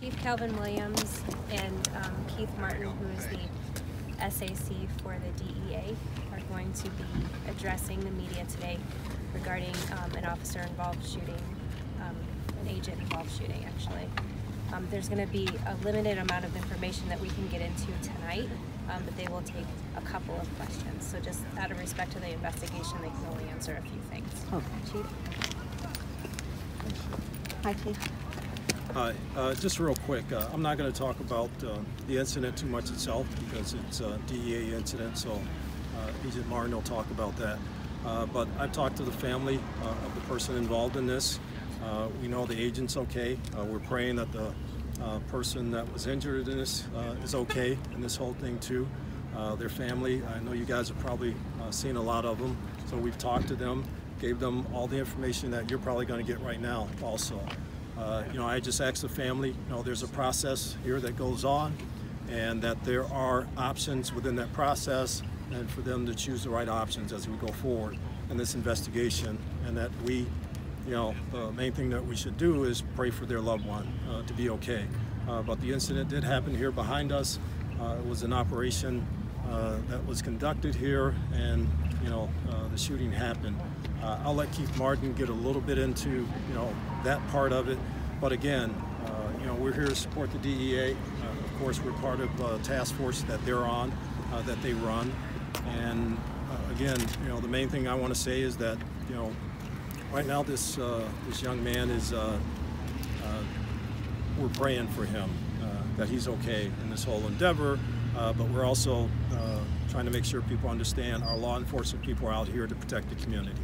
Chief Calvin Williams and um, Keith Martin, who is the SAC for the DEA, are going to be addressing the media today regarding um, an officer-involved shooting, um, an agent-involved shooting, actually. Um, there's going to be a limited amount of information that we can get into tonight, um, but they will take a couple of questions. So just out of respect to the investigation, they can only answer a few things. Okay. Chief? Hi, Chief. Uh, just real quick, uh, I'm not going to talk about uh, the incident too much itself because it's a DEA incident, so uh, Agent Martin will talk about that. Uh, but I've talked to the family of the person involved in this. We know the agent's okay. We're praying that the person that was injured in this is okay in this whole thing too. Their family, I know you guys have probably seen a lot of them, so we've talked to them, gave them all the information that you're probably going to get right now also. Uh, you know, I just asked the family, you know, there's a process here that goes on and that there are options within that process and for them to choose the right options as we go forward in this investigation and that we, you know, the main thing that we should do is pray for their loved one uh, to be okay. Uh, but the incident did happen here behind us. Uh, it was an operation uh, that was conducted here and, you know, uh, the shooting happened. I'll let Keith Martin get a little bit into, you know, that part of it. But again, uh, you know, we're here to support the DEA. Uh, of course, we're part of a task force that they're on, uh, that they run. And again, you know, the main thing I want to say is that, you know, right now this this young man is, we're praying for him, that he's okay in this whole endeavor. Uh, but we're also uh, trying to make sure people understand our law enforcement people are out here to protect the community.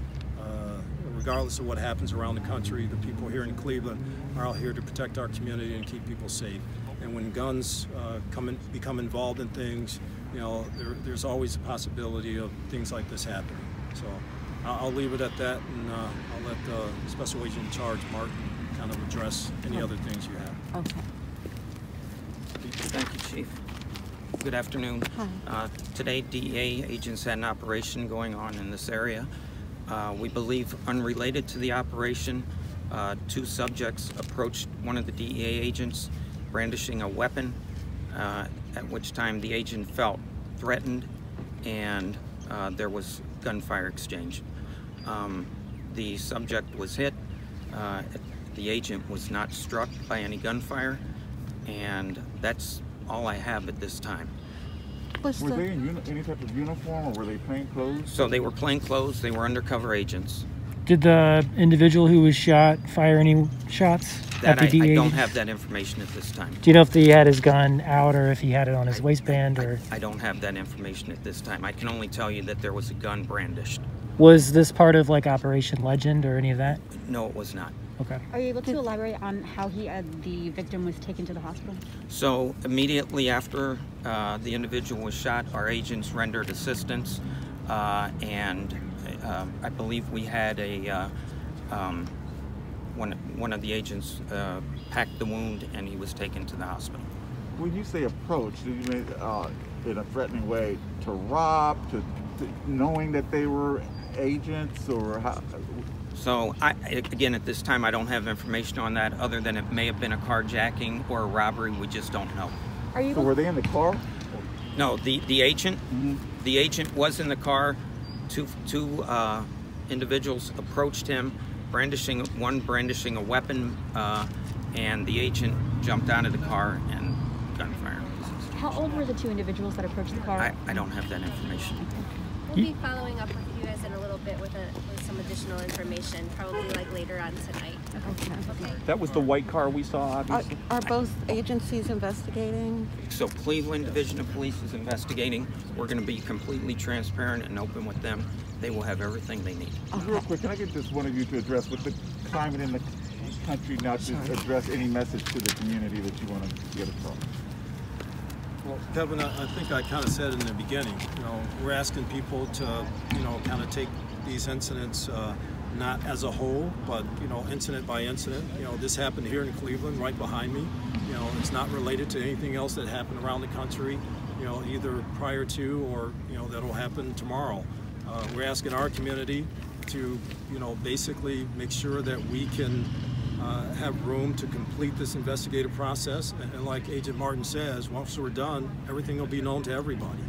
Regardless of what happens around the country, the people here in Cleveland are out here to protect our community and keep people safe. And when guns uh, come in, become involved in things, you know, there, there's always a possibility of things like this happening. So I'll, I'll leave it at that, and uh, I'll let the Special Agent in Charge Martin kind of address any other things you have. Okay. Thank you, Chief. Good afternoon. Hi. Uh, Today, DEA agents had an operation going on in this area. Uh, We believe unrelated to the operation, uh, two subjects approached one of the DEA agents brandishing a weapon, uh, at which time the agent felt threatened and uh, there was gunfire exchange. Um, The subject was hit. Uh, The agent was not struck by any gunfire, and that's all I have at this time. Was Were the, they in uni- any type of uniform or were they plain clothes? So they were plain clothes, they were undercover agents. Did the individual who was shot fire any shots That at I, DA? I don't have that information at this time. Do you know if he had his gun out or if he had it on his waistband or I don't have that information at this time. I can only tell you that there was a gun brandished. was this part of like Operation Legend or any of that? No, it was not. Okay. Are you able to elaborate on how he, uh, the victim, was taken to the hospital? So immediately after uh, the individual was shot, our agents rendered assistance, uh, and uh, I believe we had a uh, um, one one of the agents uh, packed the wound, and he was taken to the hospital. When you say approach, do you mean uh, in a threatening way to rob, to, to knowing that they were agents, or how? So I, again, at this time, I don't have information on that, other than it may have been a carjacking or a robbery. We just don't know. Are you So were they in the car? No, the the agent, Mm-hmm. the agent was in the car. Two two uh, individuals approached him, brandishing one brandishing a weapon, uh, and the agent jumped out of the car and gunfire. how old were the two individuals that approached the car? I, I don't have that information. We'll be following up with you guys in a little bit with, a, with some additional information, probably like later on tonight. okay. Okay? That was the white car we saw, Are, obviously. are both agencies investigating? So Cleveland Division of Police is investigating. We're going to be completely transparent and open with them. They will have everything they need. Real quick, can I get just one of you to address with the climate in the country, not just address any message to the community that you want to get across? Well, Kevin, I I think I kind of said in the beginning, you know, we're asking people to, you know, kind of take these incidents uh, not as a whole, but, you know, incident by incident. You know, this happened here in Cleveland, right behind me. You know, it's not related to anything else that happened around the country, you know, either prior to or, you know, that'll happen tomorrow. Uh, we're asking our community to, you know, basically make sure that we can uh, have room to complete this investigative process. And, and like Agent Martin says, once we're done, everything will be known to everybody.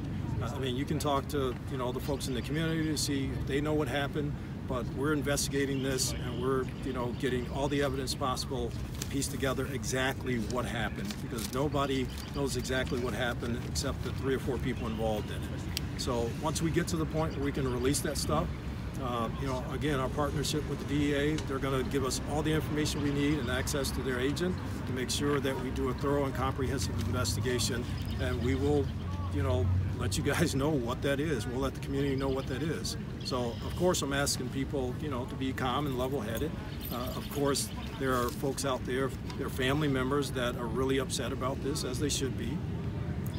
I mean, you can talk to you know the folks in the community to see if they know what happened, but we're investigating this and we're you know getting all the evidence possible to piece together exactly what happened because nobody knows exactly what happened except the three or four people involved in it. So once we get to the point where we can release that stuff, uh, you know, again, our partnership with the DEA, they're going to give us all the information we need and access to their agent to make sure that we do a thorough and comprehensive investigation, and we will, you know, let you guys know what that is. We'll let the community know what that is. So, of course, I'm asking people, you know, to be calm and level-headed. Uh, of course, there are folks out there, their family members that are really upset about this, as they should be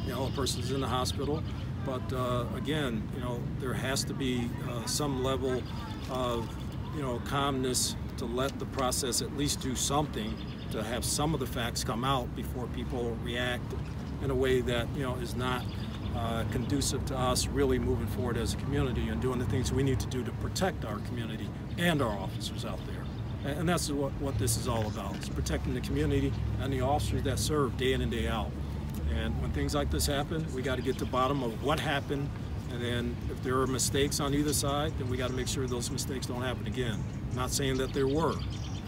you know, a person's in the hospital. But uh, again, you know, there has to be uh, some level of, you know, calmness to let the process at least do something to have some of the facts come out before people react in a way that, you know, is not uh, conducive to us really moving forward as a community and doing the things we need to do to protect our community and our officers out there. And and that's what, what this is all about. It's protecting the community and the officers that serve day in and day out. And when things like this happen, we got to get to the bottom of what happened. And then if there are mistakes on either side, then we got to make sure those mistakes don't happen again. Not saying that there were,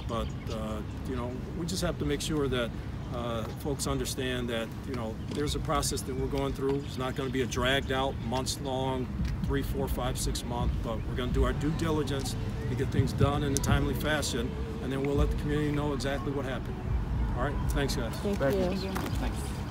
but uh, you know, we just have to make sure that uh, folks understand that you know there's a process that we're going through. It's not going to be a dragged out, months long, three, four, five, six month. But we're going to do our due diligence to get things done in a timely fashion, and then we'll let the community know exactly what happened. All right, thanks, guys. Thank Thank you. you. Thank you.